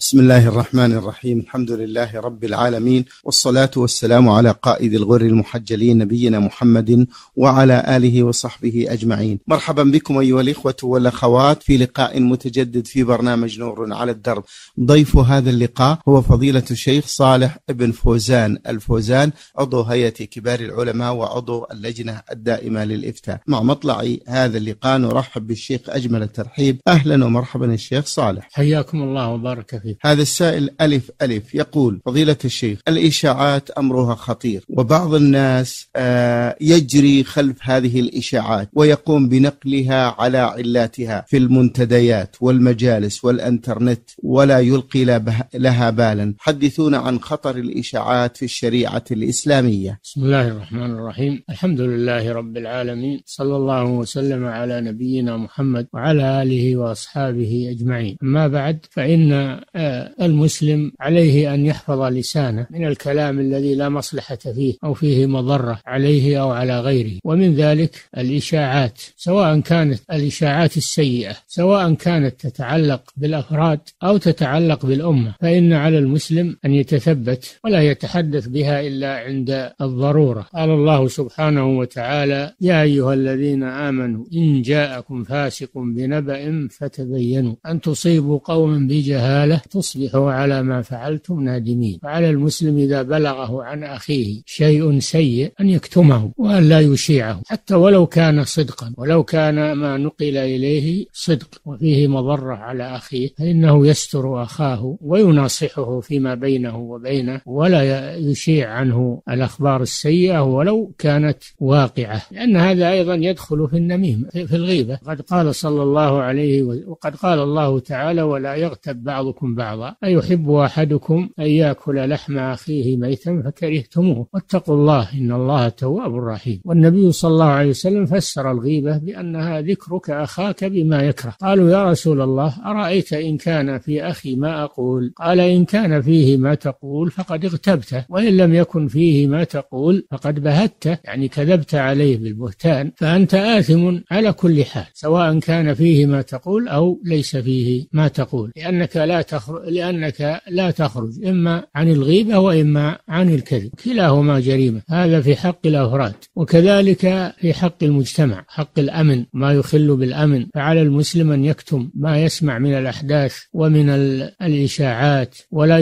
بسم الله الرحمن الرحيم الحمد لله رب العالمين والصلاة والسلام على قائد الغر المحجلين نبينا محمد وعلى آله وصحبه أجمعين مرحبا بكم أيها الإخوة والأخوات في لقاء متجدد في برنامج نور على الدرب ضيف هذا اللقاء هو فضيلة الشيخ صالح بن فوزان الفوزان عضو هيئة كبار العلماء وعضو اللجنة الدائمة للإفتاء مع مطلع هذا اللقاء نرحب بالشيخ أجمل الترحيب أهلا ومرحبا الشيخ صالح حياكم الله وبارك فيك هذا السائل ألف ألف يقول فضيلة الشيخ الإشاعات أمرها خطير وبعض الناس آه، يجري خلف هذه الإشاعات ويقوم بنقلها على علاتها في المنتديات والمجالس والإنترنت ولا يلقي لها بالا. حدثونا عن خطر الإشاعات في الشريعة الإسلامية. بسم الله الرحمن الرحيم. الحمد لله رب العالمين صلى الله وسلم على نبينا محمد وعلى آله وأصحابه أجمعين. أما بعد فإن المسلم عليه أن يحفظ لسانه من الكلام الذي لا مصلحة فيه أو فيه مضرة عليه أو على غيره. ومن ذلك الإشاعات سواء كانت الإشاعات السيئة سواء كانت تتعلق بالأفراد أو تتعلق بالأمة فإن على المسلم أن يتثبت ولا يتحدث بها إلا عند الضرورة. قال الله سبحانه وتعالى يا أيها الذين آمنوا إن جاءكم فاسق بنبأ فتبينوا أن تصيبوا قوما بجهالة تصبحوا على ما فعلتم نادمين. فعلى المسلم إذا بلغه عن أخيه شيء سيء أن يكتمه وأن لا يشيعه حتى ولو كان صدقا ولو كان ما نقل إليه صدق. وفيه مضرة على أخيه فإنه يستر أخاه ويناصحه فيما بينه وبينه ولا يشيع عنه الأخبار السيئة ولو كانت واقعة. لأن هذا أيضا يدخل في النميمة في الغيبة. قد قال صلى الله عليه وقد قال الله تعالى ولا يغتب بعضكم بعضا أيحب أحدكم أن يأكل لحم أخيه ميتا فكرهتموه. واتقوا الله إن الله تواب رحيم. والنبي صلى الله عليه وسلم فسر الغيبة بأنها ذكرك أخاك بما يكره. قالوا يا رسول الله أرأيت إن كان في أخي ما أقول؟ قال إن كان فيه ما تقول فقد اغتبته وإن لم يكن فيه ما تقول فقد بهته. يعني كذبت عليه بالبهتان. فأنت آثم على كل حال سواء كان فيه ما تقول أو ليس فيه ما تقول. لأنك لا تخرج لأنك لا تخرج إما عن الغيبة وإما عن الكذب. كلاهما جريمة. هذا في حق الأفراد وكذلك في حق المجتمع. حق الأمن ما يخل بالأمن. فعلى المسلم أن يكتم ما يسمع من الأحداث ومن الإشاعات ولا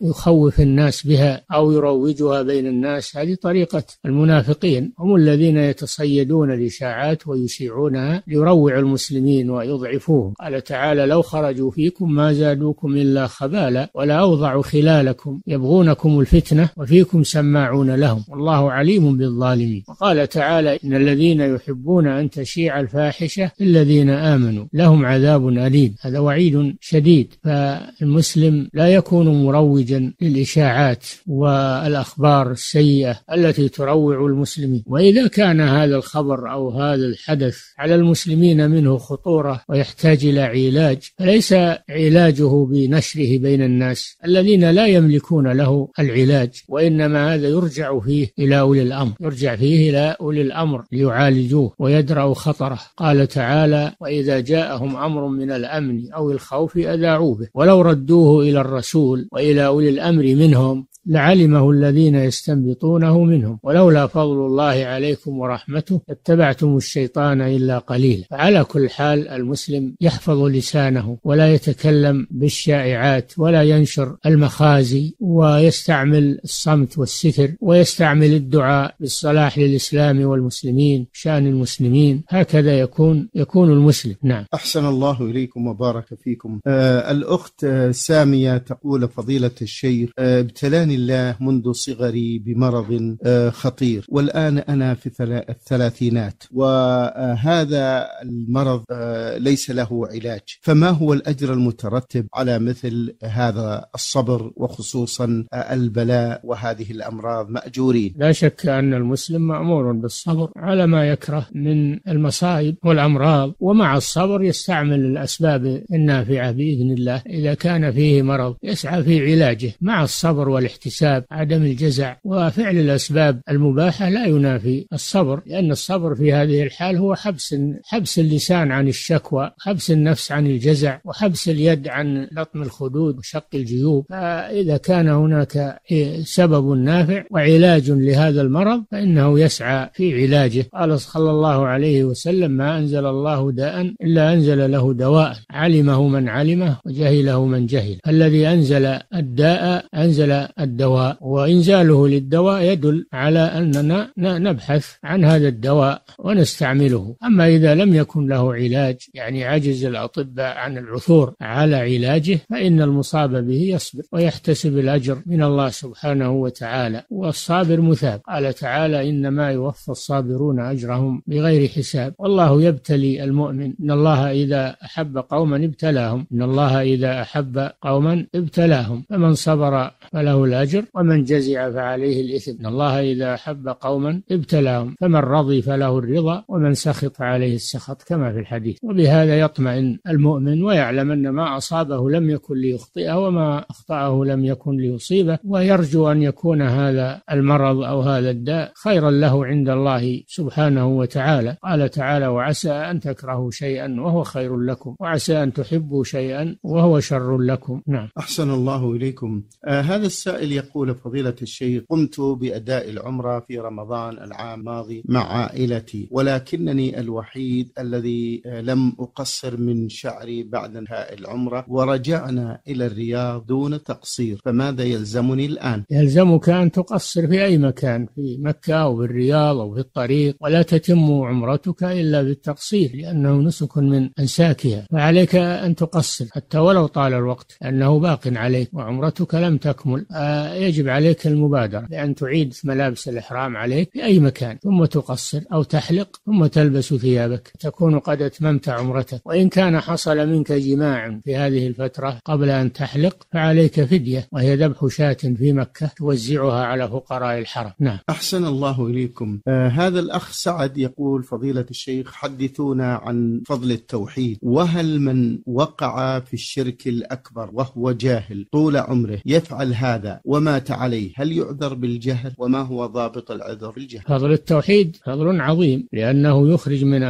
يخوف الناس بها أو يروجها بين الناس. هذه طريقة المنافقين. هم الذين يتصيدون الإشاعات ويشيعونها ليروعوا المسلمين ويضعفوهم. قال تعالى لو خرجوا فيكم ما زادوكم إلا خبالا ولا أوضعوا خلالكم يبغونكم الفتنة وفيكم سماعون لهم. والله عليم بالظالمين. وقال تعالى إن الذين يحبون أن تشيع الفاحشة الذين آمنوا لهم عذاب أليم. هذا وعيد شديد. فالمسلم لا يكون مروجا للإشاعات والأخبار السيئة التي تروع المسلمين. وإذا كان هذا الخبر أو هذا الحدث على المسلمين منه خطورة ويحتاج إلى علاج فليس علاجه بنشره بين الناس الذين لا يملكون له العلاج وإنما هذا يرجع فيه إلى أولي الأمر يرجع فيه إلى أولي الأمر ليعالجوه ويدرأوا خطره. قال تعالى وإذا جاءهم أمر من الأمن أو الخوف أذاعوا به ولو ردوه إلى الرسول وإلى أولي الأمر منهم لعلمه الذين يستنبطونه منهم. ولولا فضل الله عليكم ورحمته لاتبعتم الشيطان إلا قليلا. فعلى كل حال المسلم يحفظ لسانه ولا يتكلم بالشائعات ولا ينشر المخازي ويستعمل الصمت والستر ويستعمل الدعاء بالصلاح للإسلام والمسلمين شأن المسلمين. هكذا يكون يكون المسلم. نعم. أحسن الله إليكم وبارك فيكم. آه الأخت آه، سامية تقول فضيلة الشيخ آه، ابتلاني ابتلاني الله منذ صغري بمرض آه، خطير. والآن أنا في الثلاثينات. وهذا المرض آه، ليس له علاج. فما هو الأجر المترتب على مثل هذا الصبر وخصوصا البلاء وهذه الأمراض؟ مأجورين. لا شك أن المسلم مأمور بالصبر على ما يكره من المصائب والأمراض. ومع الصبر يستعمل الأسباب النافعة بإذن الله. إذا كان فيه مرض يسعى في علاجه. مع الصبر والاحتساب عدم الجزع وفعل الأسباب المباحة لا ينافي الصبر لأن الصبر في هذه الحال هو حبس حبس اللسان عن الشكوى حبس النفس عن الجزع وحبس اليد عن لطم الخدود وشق الجيوب. فإذا كان هناك سبب نافع وعلاج لهذا المرض فإنه يسعى في علاجه. قال صلى الله عليه وسلم ما أنزل الله داء إلا أنزل له دواء علمه من علمه وجهله من جهل الذي أنزل الداء أنزل الدواء وإنزاله للدواء يدل على أننا نبحث عن هذا الدواء ونستعمله. أما إذا لم يكن له علاج يعني عجز الأطباء عن العثور على علاجه فإن المصاب به يصبر ويحتسب الأجر من الله سبحانه وتعالى والصابر مثاب. قال تعالى إنما يوفى الصابرون أجرهم بغير حساب. والله يبتلي المؤمن. إن الله إذا أحب قوما ابتلاهم. إن الله إذا أحب قوما ابتلاهم. فمن صبر فله الأجر. ومن جزع فعليه الإثم. إن الله إذا أحب قوما ابتلاهم فمن رضي فله الرضا ومن سخط فعليه السخط كما في الحديث. وبهذا يطمئن المؤمن ويعلم أن ما أصابه لم يكن ليخطئه وما أخطأه لم يكن ليصيبه. ويرجو أن يكون هذا المرض أو هذا الداء خيرا له عند الله سبحانه وتعالى. قال تعالى وعسى أن تكرهوا شيئا وهو خير لكم وعسى أن تحبوا شيئا وهو شر لكم. نعم. أحسن الله إليكم. آه هذا السائل يقول فضيلة الشيخ قمت بأداء العمرة في رمضان العام الماضي مع عائلتي ولكنني الوحيد الذي آه لم أقصر من شعري بعد انتهاء العمرة ورجعنا إلى الرياض دون تقصير فماذا يلزمني الآن؟ يلزمك أن تقصر في أي مكان في مكة أو في الرياض أو في الطريق ولا تتم عمرتك إلا بالتقصير لأنه نسك من أنساكها. فعليك أن تقصر حتى ولو طال الوقت أنه باق عليك وعمرتك لم تكمل. آه يجب عليك المبادرة بأن تعيد ملابس الإحرام عليك في أي مكان ثم تقصر أو تحلق ثم تلبس ثيابك تكون قد أتممت عمرتك. وإن كان حصل منك جماع في هذه الفترة قبل أن تحلق فعليك فدية وهي ذبح شاة في مكة توزعها على فقراء الحرم. نعم. أحسن الله إليكم. آه هذا الأخ سعد يقول فضيلة الشيخ حدثونا عن فضل التوحيد. وهل من وقع في الشرك الأكبر وهو جاهل طول عمره يفعل هذا؟ ومات عليه. هل يعذر بالجهل؟ وما هو ضابط العذر بالجهل؟ فضل التوحيد فضل عظيم لأنه يخرج من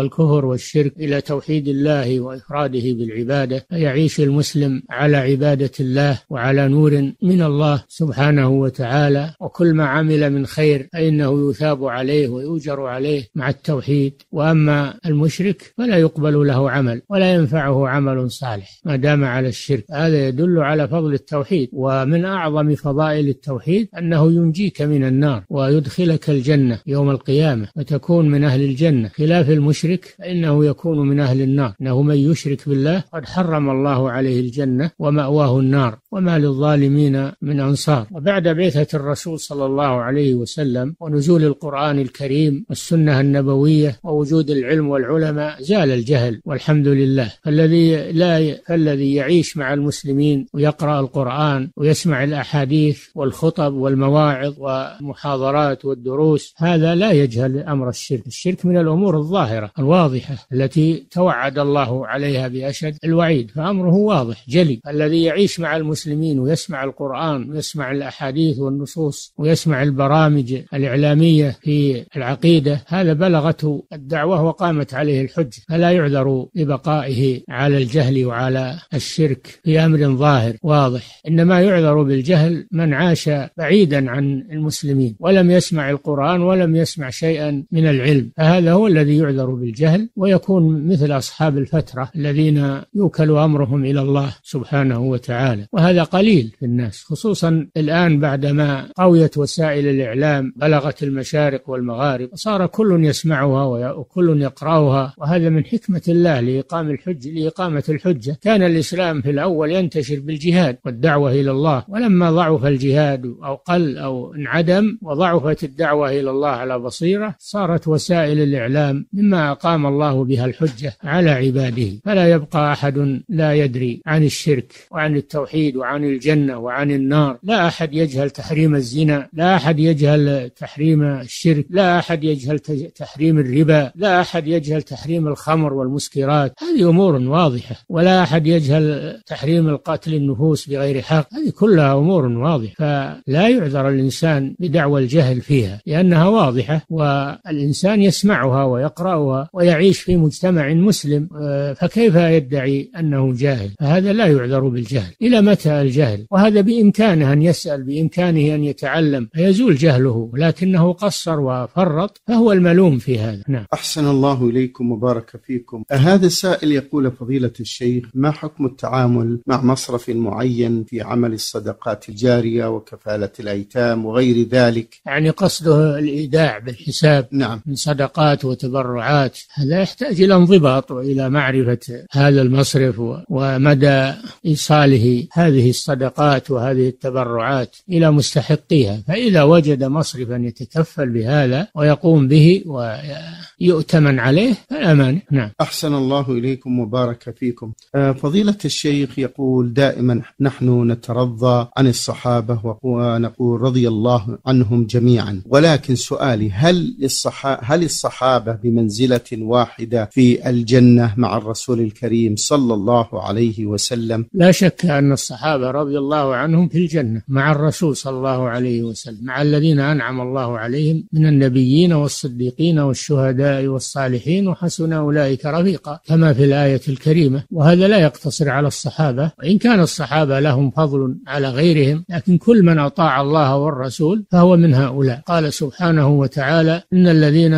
الكفر والشرك إلى توحيد الله وإفراده بالعبادة فيعيش المسلم على عبادة الله وعلى نور من الله سبحانه وتعالى. وكل ما عمل من خير فإنه يثاب عليه ويؤجر عليه مع التوحيد. وأما المشرك فلا يقبل له عمل ولا ينفعه عمل صالح ما دام على الشرك. هذا يدل على فضل التوحيد. ومن أعظم فضائل التوحيد أنه ينجيك من النار ويدخلك الجنة يوم القيامة وتكون من أهل الجنة. خلاف المشرك فإنه يكون من أهل النار إنه من يشرك بالله قد حرم الله عليه الجنة ومأواه النار. وما للظالمين من أنصار. وبعد بعثة الرسول صلى الله عليه وسلم ونزول القرآن الكريم والسنة النبوية ووجود العلم والعلماء زال الجهل والحمد لله. فالذي لا فالذي يعيش مع المسلمين ويقرأ القرآن ويسمع الأحاديث والخطب والمواعظ والمحاضرات والدروس هذا لا يجهل أمر الشرك. الشرك من الأمور الظاهرة الواضحة التي توعد الله عليها بأشد الوعيد فأمره واضح جلي. الذي يعيش مع المسلمين ويسمع القرآن ويسمع الأحاديث والنصوص ويسمع البرامج الإعلامية في العقيدة هذا بلغته الدعوة وقامت عليه الحجة فلا يعذر ببقائه على الجهل وعلى الشرك في أمر ظاهر واضح. إنما يعذر بالجهل من عاش بعيدا عن المسلمين ولم يسمع القرآن ولم يسمع شيئا من العلم. فهذا هو الذي يعذر بالجهل ويكون مثل أصحاب الفترة الذين يوكل أمرهم إلى الله سبحانه وتعالى. وهذا قليل في الناس خصوصا الآن بعدما قويت وسائل الإعلام بلغت المشارق والمغارب صار كل يسمعها وكل يقرأها. وهذا من حكمة الله لإقام الحج لإقامة الحجة. كان الإسلام في الأول ينتشر بالجهاد والدعوة إلى الله ولما ضعف الجهاد أو قل أو انعدم وضعفت الدعوة إلى الله على بصيرة صارت وسائل الإعلام مما أقام الله بها الحجة على عباده. فلا يبقى أحد لا يدري عن الشرك وعن التوحيد وعن الجنة وعن النار. لا أحد يجهل تحريم الزنا لا أحد يجهل تحريم الشرك لا أحد يجهل تحريم الربا لا أحد يجهل تحريم الخمر والمسكرات. هذه أمور واضحة. ولا أحد يجهل تحريم القتل النفوس بغير حق. هذه كلها أمور واضحة. فلا يعذر الإنسان بدعوى الجهل فيها لأنها واضحة والإنسان يسمعها ويقرأها ويعيش في مجتمع مسلم آه، فكيف يدعي أنه جاهل؟ فهذا لا يعذر بالجهل. إلى متى الجهل؟ وهذا بإمكانه أن يسأل بإمكانه أن يتعلم. فيزول جهله لكنه قصر وفرط فهو الملوم في هذا. نعم. أحسن الله إليكم وبارك فيكم. هذا السائل يقول فضيلة الشيخ ما حكم التعامل مع مصرف معين في عمل الصدقات الجارية وكفالة الأيتام وغير ذلك. يعني قصده الإيداع بالحساب نعم. من صدقات وتبرعات هذا يحتاج إلى انضباط وإلى معرفة هذا المصرف ومدى إيصاله هذه الصدقات وهذه التبرعات إلى مستحقيها. فإذا وجد مصرفا يتكفل بهذا ويقوم به ويؤتمن عليه فلا مانع. نعم. أحسن الله إليكم وبارك فيكم. آه، فضيلة الشيخ يقول دائما نحن نترضى عن الصحابة ونقول رضي الله عنهم جميعا. ولكن سؤالي هل الصحابة, هل الصحابة بمنزلة واحدة في الجنة مع الرسول الكريم صلى الله عليه وسلم؟ لا شك أن الصحابة رضي الله عنهم في الجنة مع الرسول صلى الله عليه وسلم مع الذين أنعم الله عليهم من النبيين والصديقين والشهداء والصالحين وحسن أولئك رفيقا كما في الآية الكريمة. وهذا لا يقتصر على الصحابة وإن كان الصحابة لهم فضل على غيرهم لكن كل من أطاع الله والرسول فهو من هؤلاء. قال سبحانه وتعالى إن الذين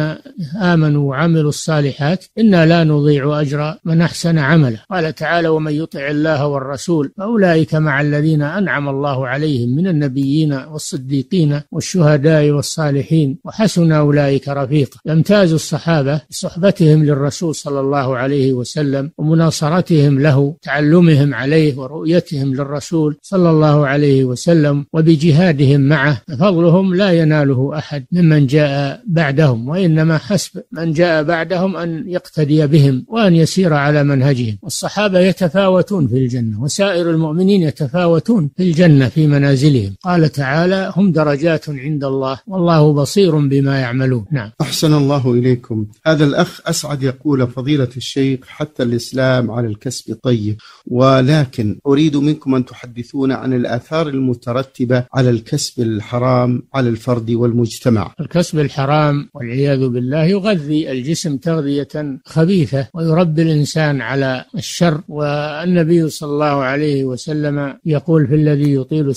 آمنوا وعملوا الصالحات إنا لا نضيع أجر من أحسن عملا قال تعالى ومن يطع الله والرسول فأولئك مع الذين أنعم الله عليهم من النبيين والصديقين والشهداء والصالحين وحسن أولئك رفيقا. يمتاز الصحابة بصحبتهم للرسول صلى الله عليه وسلم ومناصرتهم له تعلمهم عليه ورؤيتهم للرسول صلى الله عليه وسلم وبجهادهم معه فضلهم لا يناله أحد ممن جاء بعدهم وإنما حسب من جاء بعدهم أن يقتدي بهم وأن يسير على منهجهم. والصحابة يتفاوتون في الجنة وسائر المؤمنين يتفاوتون في الجنة في منازلهم. قال تعالى هم درجات عند الله والله بصير بما يعملون. نعم. أحسن الله إليكم. هذا الأخ أسعد يقول فضيلة الشيخ حتى الإسلام على الكسب طيب ولكن أريد منكم أن تحدثون عن الآثار المترتبة على الكسب الحرام على الفرد والمجتمع. الكسب الحرام والعياذ بالله يغذي الجسم تغذية خبيثة ويربي الإنسان على الشر. والنبي صلى الله عليه وسلم يقول في الذي يطيل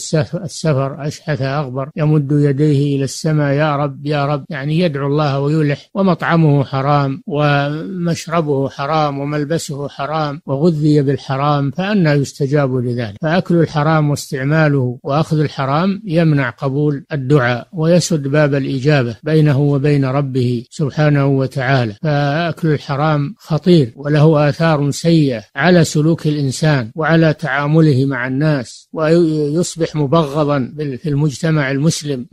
السفر أشحث أغبر يمد يديه إلى السماء يا رب يا رب. يعني يدعو الله ويلح ومطعمه حرام ومشربه حرام وملبسه حرام وغذي بالحرام فأنى يستجاب لذلك. فأكل الحرام واستعماله وأخذ الحرام يمنع قبول الدعاء ويسد باب الإجابة بينه وبين ربه سبحانه وتعالى. فأكل الحرام خطير وله آثار سيئة على سلوك الإنسان وعلى تعامله مع الناس ويصبح مبغضا في المجتمع المسلم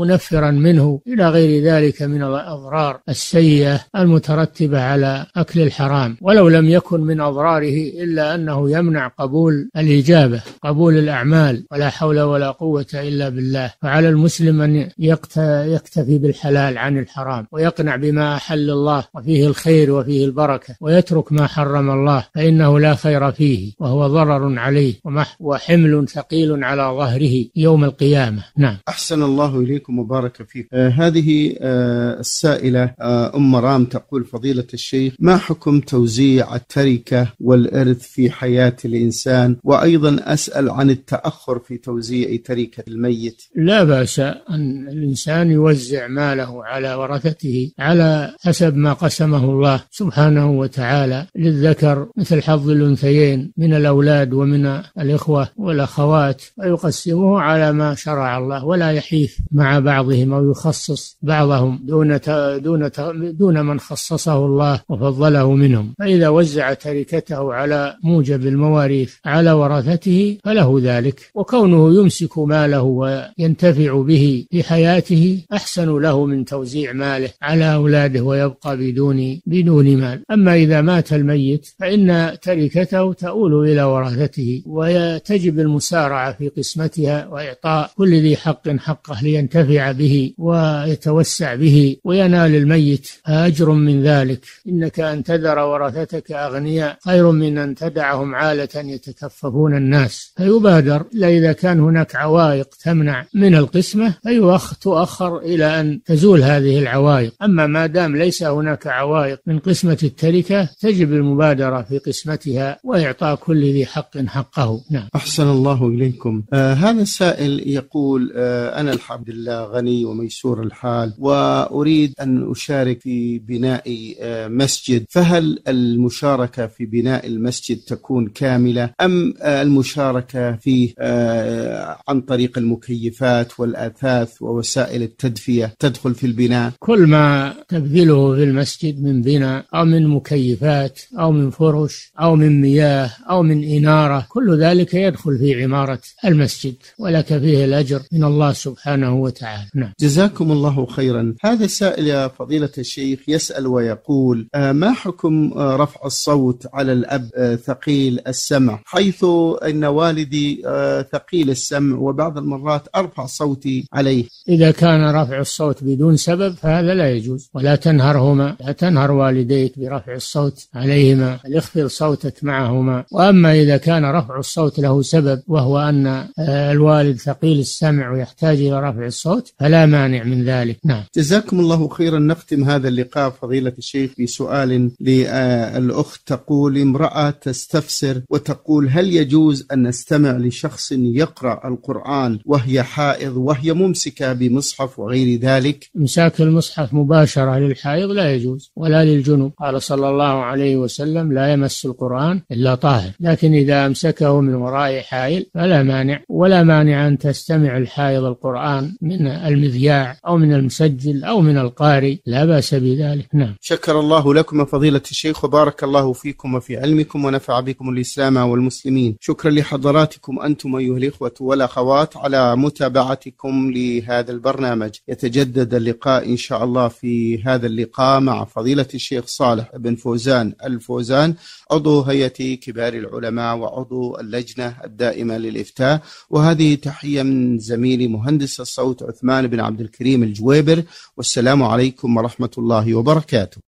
منفرا منه إلى غير ذلك من الأضرار السيئة المترتبة على أكل الحرام. ولو لم يكن من أضراره إلا أنه يمنع قبول الإجابة. قبول الأعمال ولا حول ولا قوة إلا بالله. فعلى المسلم أن يكتفي بالحلال عن الحرام ويقنع بما أحل الله وفيه الخير وفيه البركة ويترك ما حرم الله فإنه لا خير فيه وهو ضرر عليه وحمل ثقيل على ظهره يوم القيامة. نعم. أحسن الله إليكم وبارك فيكم. آه هذه آه السائلة آه أم رام تقول فضيلة الشيخ ما حكم توزيع التركة والإرث في حياة الإنسان؟ وأيضا أسأل عن التأخر في توزيع تركة الميت. لا بأس أن الإنسان يوزع ماله على ورثته على حسب ما قسمه الله سبحانه وتعالى. للذكر مثل حظ الأنثيين من الأولاد ومن الإخوة والأخوات ويقسمه على ما شرع الله ولا يحيف مع بعضهم أو يخصص بعضهم دون دون دون من خصصه الله وفضله منهم. فإذا وزع تركته على موجب المواريث على ورثته فله ذلك. وكونه يمسك ماله وينتفع به في حياته أحسن له من توزيع ماله على أولاده ويبقى بدون بدون مال. أما إذا مات الميت فإن تركته تؤول إلى ورثته وتجب المسارعة في قسمتها وإعطاء كل ذي حق حقه لينتفع به ويتوسع به وينال الميت. أجر من ذلك. إنك أن تذر ورثتك أغنياء. خير من أن تدعهم عالة يتكففون الناس. فيبادر إلا إذا كان هناك عوائق تمنع من القسمة فيؤخ تؤخر إلى أن تزول هذه العوائق. أما ما دام ليس هناك عوائق من قسمة التركة تجب المبادرة في قسمتها وإعطاء كل ذي حق حقه. نعم. أحسن الله إليكم. آه هذا السائل يقول آه أنا الحمد لله غني وميسور الحال وأريد أن أشارك في بناء آه مسجد. فهل المشاركة في بناء المسجد تكون كاملة؟ أم آه المشاركة فيه آه عن طريق المكيفات والأثاث ووسائل التدفئة تدخل في البناء. كل ما تبذله في المسجد من بناء أو من مكيفات أو من فرش أو من مياه أو من إنارة كل ذلك يدخل في عمارة المسجد ولك فيه الأجر من الله سبحانه وتعالى. نعم. جزاكم الله خيرا. هذا السائل يا فضيلة الشيخ يسأل ويقول آه ما حكم آه رفع الصوت على الأب ثقيل السمع حيث أن والدي آه ثقيل السمع وبعض المرات أرفع صوتي عليه. إذا كان رفع الصوت بدون سبب فهذا لا يجوز ولا تنهرهما. لا تنهر والديك برفع الصوت عليهما اخفض صوتك معهما. وأما إذا كان رفع الصوت له سبب وهو أن الوالد ثقيل السمع ويحتاج إلى رفع الصوت فلا مانع من ذلك. نعم. جزاكم الله خيرا. نختم هذا اللقاء فضيلة الشيخ بسؤال للأخت تقول امرأة تستفسر وتقول هل يجوز أن نستمع لشخص يقرأ القرآن وهي حائض وهي ممسكة بمصحف وغير ذلك؟ إمساك المصحف مباشرة للحائض لا يجوز ولا للجنوب. قال صلى الله عليه وسلم لا يمس القرآن إلا طاهر لكن إذا أمسكه من وراء حائل فلا مانع ولا مانع أن تستمع الحائض القرآن من المذياع أو من المسجل أو من القارئ لا بأس بذلك. نعم. شكر الله لكم فضيلة الشيخ وبارك الله فيكم وفي علمكم ونفع بكم الإسلام والمسلمين. شكرا لحضراتكم. أنتم أيها الإخوة والأخوات على متابعتكم لهذا البرنامج. يتجدد اللقاء إن شاء الله في هذا اللقاء مع فضيلة الشيخ صالح بن فوزان الفوزان عضو هيئة كبار العلماء وعضو اللجنة الدائمة للإفتاء. وهذه تحية من زميلي مهندس الصوت عثمان بن عبد الكريم الجويبر. والسلام عليكم ورحمة الله وبركاته.